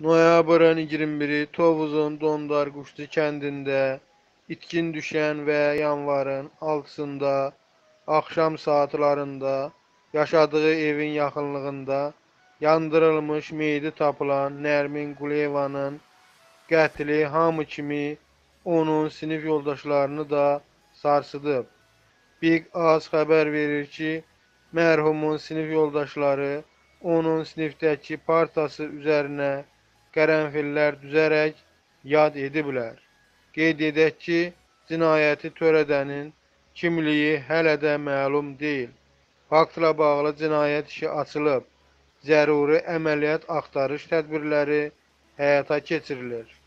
Noyabrın 21-i Tovuzun Dondarquşlu kəndində itkin düşən və yanvarın 6-sında axşam saatlarında yaşadığı evin yaxınlığında yandırılmış meyidi tapılan Nərmin Quliyevanın qətli hamı kimi onun sinif yoldaşlarını da sarsıdıb. Big Az xəbər verir ki, mərhumun sinif yoldaşları onun sinifdəki partası üzərinə qərənfillər düzərək yad ediblər. Qeyd edək ki, cinayəti törədənin kimliyi hələ də məlum deyil. Faktla bağlı cinayət işi açılıb. Zəruri əməliyyat axtarış tədbirləri həyata keçirilir.